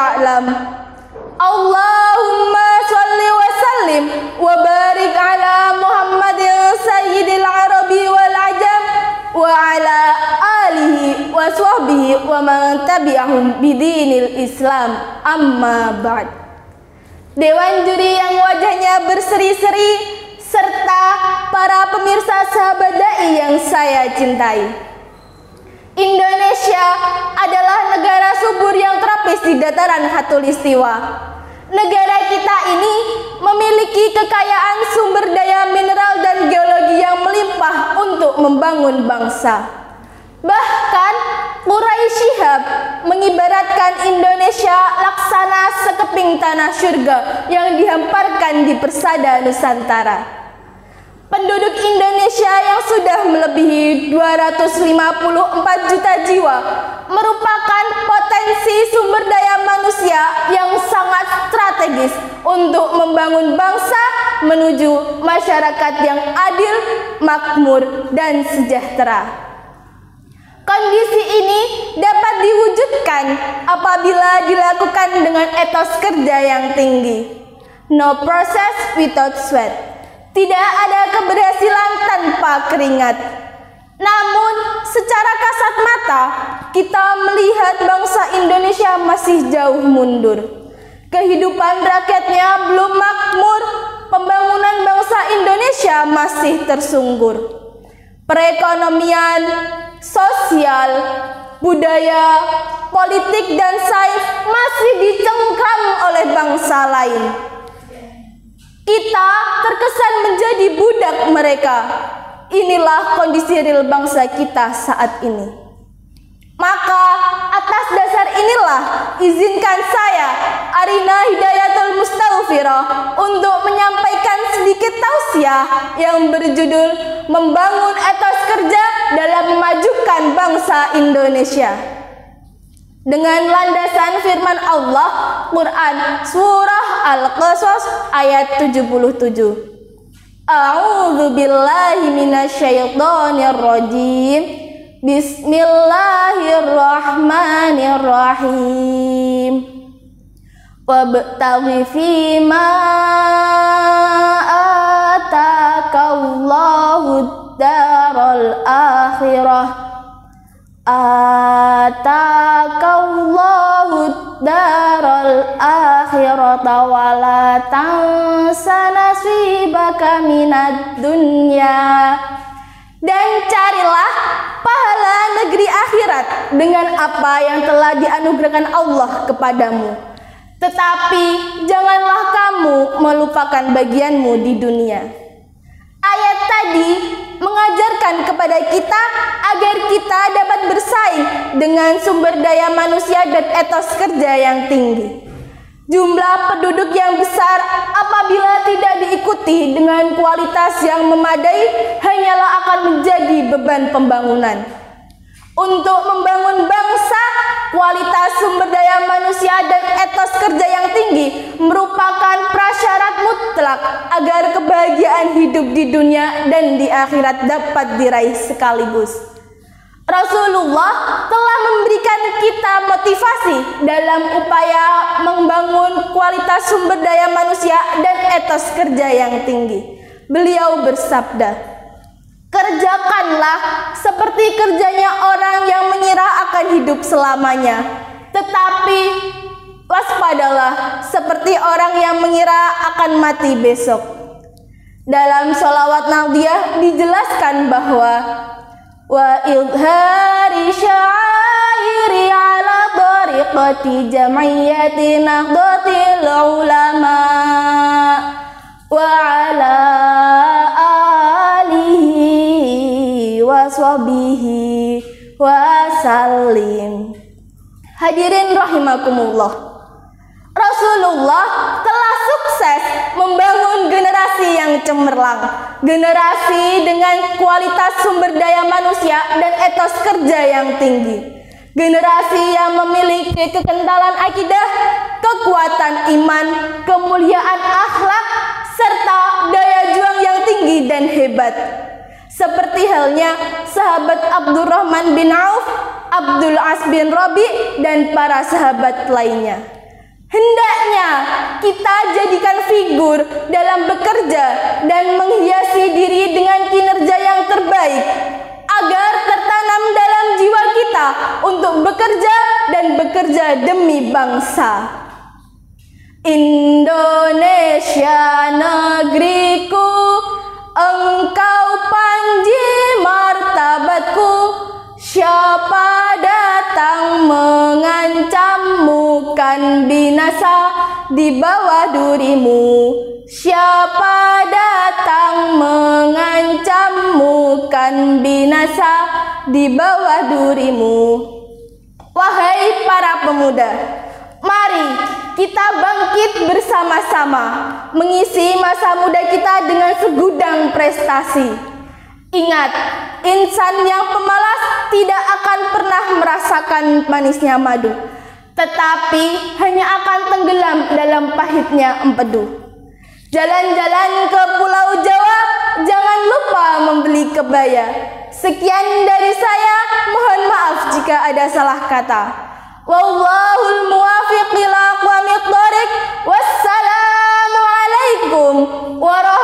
ya'lam Allahumma salli wa sallim wa barik ala Muhammadin sayyidil arabi wal ajam wa ala alihi wa sahbihi wa man tabi'ahum bidinil islam amma ba'd Dewan juri yang wajahnya berseri-seri serta para pemirsa sahabat dai yang saya cintai. Indonesia adalah negara subur yang terapis di dataran khatulistiwa. Negara kita ini memiliki kekayaan sumber daya mineral dan geologi yang melimpah untuk membangun bangsa. Bahkan Quraisy Shihab mengibaratkan Indonesia laksana sekeping tanah surga yang dihamparkan di persada Nusantara. Penduduk Indonesia yang sudah melebihi 254 juta jiwa merupakan potensi sumber daya manusia yang sangat strategis untuk membangun bangsa menuju masyarakat yang adil, makmur, dan sejahtera. Kondisi ini dapat diwujudkan apabila dilakukan dengan etos kerja yang tinggi. No process without sweat. Tidak ada keberhasilan tanpa keringat. Namun, secara kasat mata, kita melihat bangsa Indonesia masih jauh mundur. Kehidupan rakyatnya belum makmur, pembangunan bangsa Indonesia masih tersungkur. Perekonomian, sosial, budaya, politik, dan sains masih dicengkram oleh bangsa lain. Kita terkesan menjadi budak mereka. Inilah kondisi real bangsa kita saat ini. Maka atas dasar inilah izinkan saya Arina Hidayatul Mustaghfirah untuk menyampaikan sedikit tausiah yang berjudul Membangun Etos Kerja dalam Memajukan Bangsa Indonesia. Dengan landasan firman Allah Quran Surah Al-Qasas ayat 77. A'udzu billahi minasyaitonir rajim. Bismillahirrahmanirrahim. Wabtaghi fima atakallahu daral akhirah atakallahu daral akhirata wala tansa nasibaka minad dunya dan carilah pahala negeri akhirat dengan apa yang telah dianugerahkan Allah kepadamu. Tetapi janganlah kamu melupakan bagianmu di dunia. Ayat tadi mengajarkan kepada kita agar kita dapat bersaing dengan sumber daya manusia dan etos kerja yang tinggi. Jumlah penduduk yang besar apabila tidak diikuti dengan kualitas yang memadai hanyalah akan menjadi beban pembangunan. Untuk membangun bangsa, kualitas sumber daya manusia hidup di dunia dan di akhirat dapat diraih sekaligus. Rasulullah telah memberikan kita motivasi dalam upaya membangun kualitas sumber daya manusia dan etos kerja yang tinggi. Beliau bersabda, "Kerjakanlah seperti kerjanya orang yang mengira akan hidup selamanya, tetapi waspadalah seperti orang yang mengira akan mati besok." Dalam sholawat Nahdiyah dijelaskan bahwa wa idhari syairi ala tariqati jamiyati nahdlatil ulama wa ala alihi wa sahbihi wa sallim. Hadirin rahimakumullah Rasulullah cemerlang, generasi dengan kualitas sumber daya manusia dan etos kerja yang tinggi, generasi yang memiliki kekentalan akidah, kekuatan iman, kemuliaan akhlak, serta daya juang yang tinggi dan hebat. Seperti halnya sahabat Abdurrahman bin Auf Abdul As bin Robi, dan para sahabat lainnya. Hendaknya kita jadikan figur dalam bekerja dan menghiasi diri dengan kinerja yang terbaik agar tertanam dalam jiwa kita untuk bekerja dan bekerja demi bangsa. Indonesia negeriku, di bawah durimu. Siapa datang mengancammu kan binasa di bawah durimu. Wahai para pemuda, mari kita bangkit bersama-sama mengisi masa muda kita dengan segudang prestasi. Ingat, insan yang pemalas tidak akan pernah merasakan manisnya madu, tetapi hanya akan pahitnya empedu. Jalan-jalan ke Pulau Jawa, jangan lupa membeli kebaya. Sekian dari saya, mohon maaf jika ada salah kata. Wallahul muwafiq ila aqwamit thoriq. Wassalamualaikum warahmatullahi